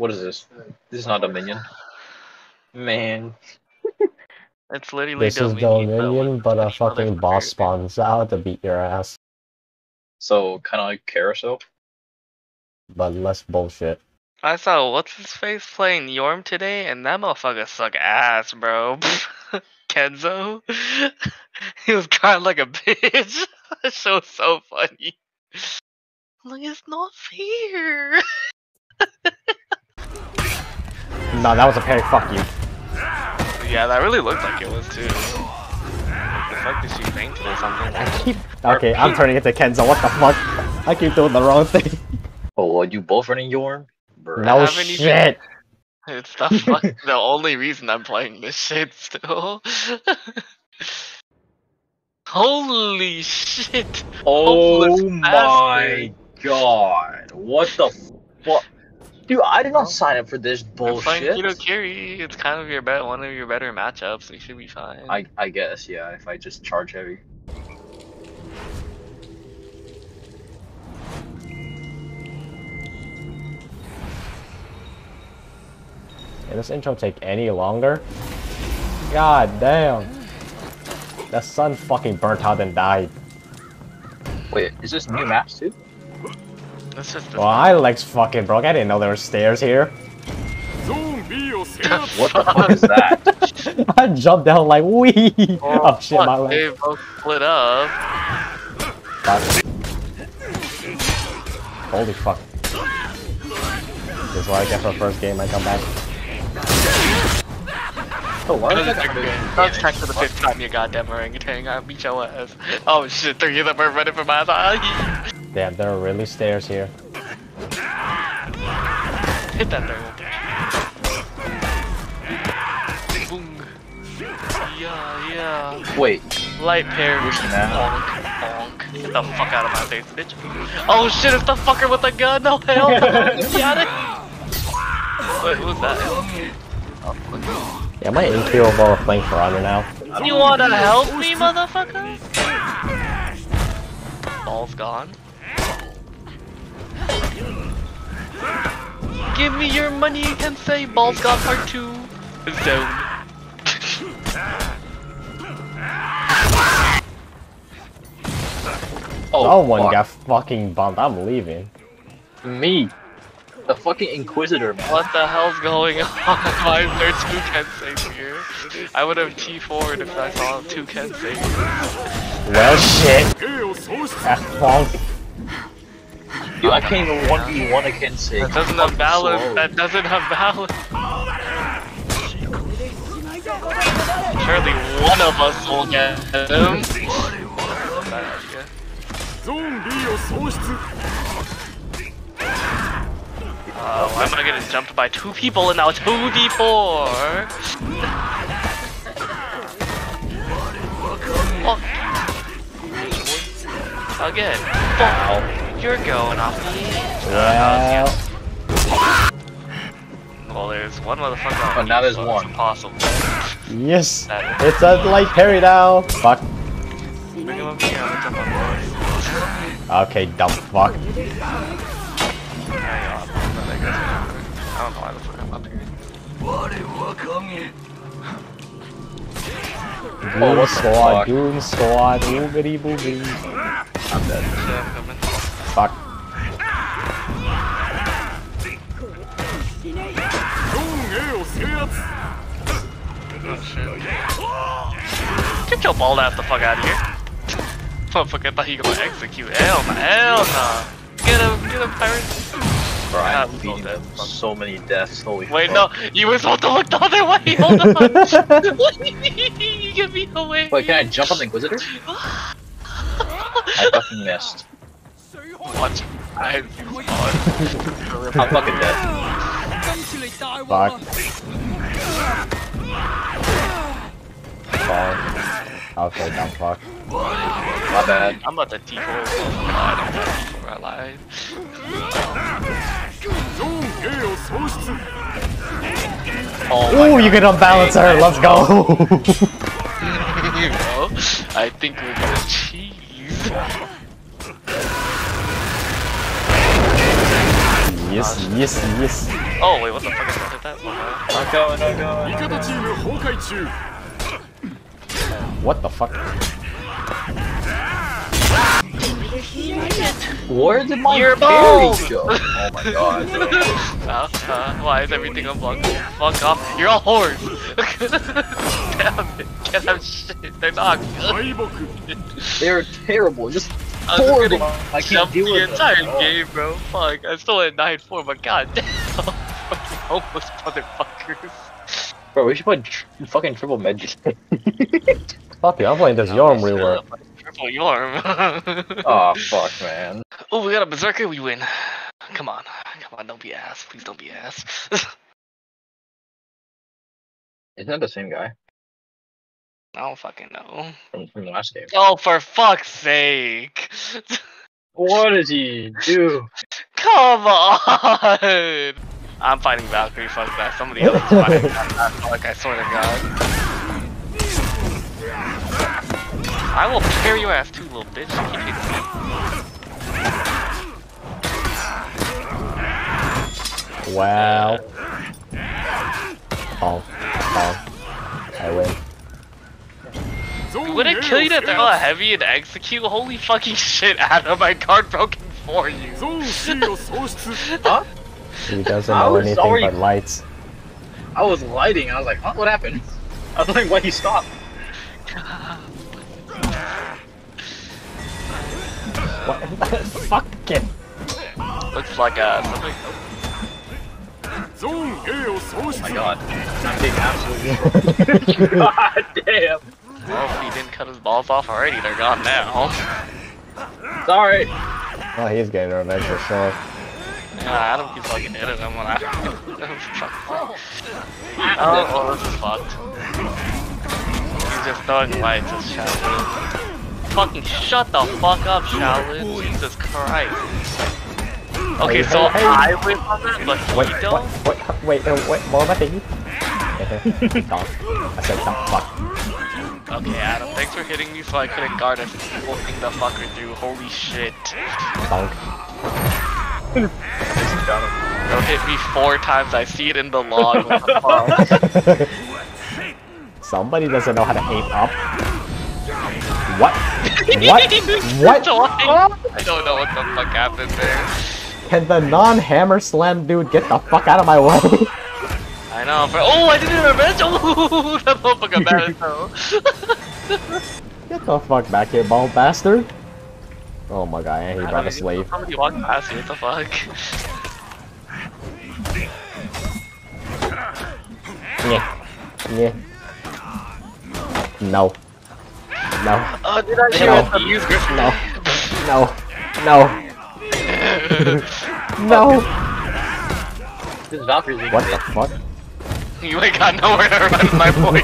What is this? This is not Dominion. Man. It's literally This is Dominion, Dominion, but a fucking boss for- spawns out to beat your ass. So kind of like Carousel. But less bullshit. I saw what's his face playing Jorm today, and that motherfucker suck ass, bro. Kenzo, he was crying like a bitch. that show was so funny. I'm like, it's not fair. No, that was a parry. Fuck you. Yeah, that really looked like it was too. The fuck did she fainted or something? I keep. Okay, I'm turning into Kenzo. What the fuck? I keep doing the wrong thing. Oh, are you both running Jorm? Bruh. No haven't even- shit. It's the fuck the only reason I'm playing this shit still. Holy shit! Oh Homeless my god! What the fuck? Dude, I did not sign up for this I'm playing bullshit. Hitokiri. It's kind of your bet, one of your better matchups. So you should be fine. I I guess yeah. If I just charge heavy. Can this intro take any longer? God damn. The sun fucking burnt out and died. Wait, is this new maps too? Oh, I legs fucking broke. I didn't know there were stairs here. what the fuck is that? I jumped down like wee. Oh, oh shit, my leg. They both split up. Holy fuck. This is what I get for first game I come back. Oh, why That did is I That's track for the fifth time, you goddamn orangutan. I beat your ass. Oh shit, three of them are running for my ass. Damn, there are really stairs here. Hit that third one. Boom. Yeah, yeah. Wait, Light parry. Where's the? Bonk, bonk. Get the fuck out of my face, bitch. Oh shit, it's the fucker with the gun. No hell. no. Got it. Wait, who's that? Oh, fuck. Yeah, am I incapable of playing For Honor now? You wanna help me, motherfucker? Ball's gone. Give me your money, you can say Ball's gone part 2. Zone. oh, Someone fuck. got fucking bumped. I'm leaving. me, the fucking Inquisitor, man. What the hell's going on? Why is there two Kenseis here? I would have T4'd if I saw two Kenseis. Well, shit. That's false. Dude, I can't even 1v1 a Kensei. That doesn't have balance. Slow. That doesn't have balance. Surely one of us will get him. Bad. I'm gonna get jumped by two people and now 2v4! Fuck. Again. Fuck. You're going off me. Well, there's one motherfucker. Oh, now there's so one. Impossible. Yes. It's a light parry now. Fuck. Okay, dumb fuck. I don't know why the fuck I'm up here. Oh, Doom what the squad, fuck? Doom squad, boobity boobity. I'm dead. Shit, I'm coming. Fuck. ゾン A を制圧 Oh shit. Get your bald ass the fuck out of here. Motherfucker thought he gonna execute. Hell no, hell no. Get him, get him, pirate. Bro, I'm so beating dead. them so many deaths. Holy Wait, fuck. no, you were supposed to look the other way. Hold on. you get me away. Wait, can I jump on the Inquisitor? I fucking missed. Watch. I I'm fucking dead. Fuck. Fuck. Okay, dumb fuck. My bad. I'm about to T4. I don't know T4, I lied. Oh, Ooh, you can unbalance her. Let's go. you know, I think we're gonna cheese. Yes, yes, yes. Oh wait, what the fuck is that? Going, going. What the fuck? Where did my Your berry balls! go? Oh my god. Uh, uh, why is everything unblocked? Fuck off. You're a horse. Damn it. Can't have shit. They're not good. They're terrible. Just I was horrible. gonna I can't jump deal the with entire them. Game, bro. Fuck. I'm still at 9-4, but god damn. Fucking homeless motherfuckers. Bro, we should play tr fucking triple med. Fuck you, I'm playing this Jorm rework. Oh fuck, man. oh, we got a Berserker, we win. Come on. Come on, don't be ass. Please don't be ass. Isn't that the same guy I don't fucking know. from, from the last game? Oh, for fuck's sake. What does he do? Come on! I'm fighting Valkyrie, fuck that. Somebody else is fighting that. Like, I swear to god. I will tear your ass too, little bitch. Keep. Wow. Oh. Oh. I win. Would it kill you to throw a heavy and execute? Holy fucking shit, Adam, my card broken for you. huh? He doesn't know anything but lights. I was lighting, I was like, huh, what happened? I was like, why you stopped? What is that fucking? Looks like a something. Oh my god. I'm being absolutely God damn. Well, if he didn't cut his balls off already, they're gone now. Sorry. Oh, he's getting revenge for sure. Yeah, I don't keep fucking hitting him when I. oh, this is fucked. He's just throwing lights at Shadow. Fucking shut the fuck up, Shaolin. Jesus Christ. Okay, Hey, so hey, hey. I win on that, but Wait, he don't? Wait, wait, uh, wait, more about thingy? Dog. I said dumb fuck. Okay, Adam, thanks for hitting me so I couldn't guard a single thing the fucker do. Holy shit. Dog. Don't hit me four times, I see it in the log. What? Somebody doesn't know how to aim up. What? What? What? Oh. I don't know what the fuck happened there. Can the non-hammer slam dude get the fuck out of my way? I know, but oh, I did it in revenge. Oh, that motherfucker bad as. Get the fuck back here, bald bastard. Oh my god, and he brought a slave. Somebody walked past you. What the fuck? Yeah. Yeah. No. No. Oh, did I no. use Gryphon? No. No. No. no. This Valkyrie's What the fuck? You ain't got nowhere to run, my boy.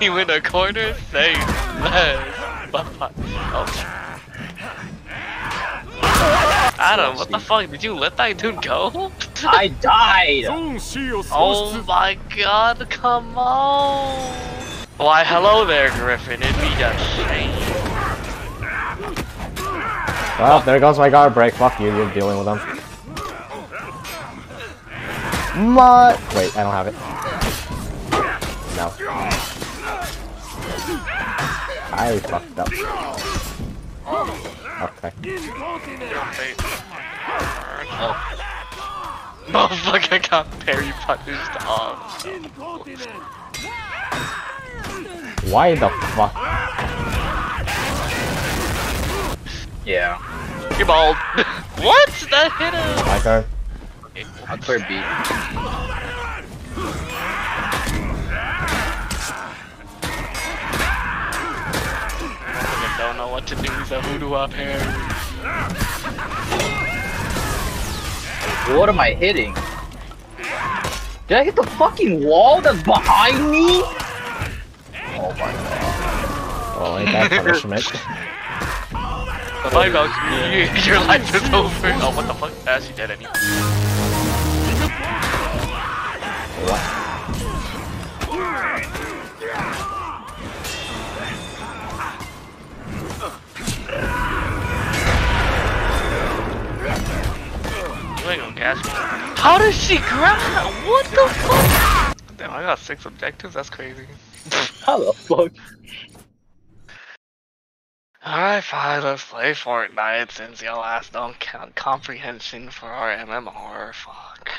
you in a corner? safe. Oh. Adam, what the fuck? Did you let that dude go? I died! oh my god, come on! Why, hello there, Gryphon. It'd be the same. Well, there goes my guard break. Fuck you, you're dealing with them. My wait, I don't have it. No. I fucked up. Okay. Oh. Motherfucker got parry punished off. Why the fuck? Yeah. You're bald. what? That hit him! My turn. Okay, cool. I'll clear B. I don't know what to do. He's a hoodoo up here. What am I hitting? Did I hit the fucking wall that's behind me? Oh my god. Oh, ain't that punishment? Bye, Valkyrie. Your life is over. Oh, what the fuck? Ah, she dead anyway. what? You ain't gonna catch me. How did did she grab? What the fuck? Damn, I got six objectives. That's crazy. How the fuck? Alright, fine, let's play Fortnite since y'all asked don't count comprehension for our MMR. Fuck.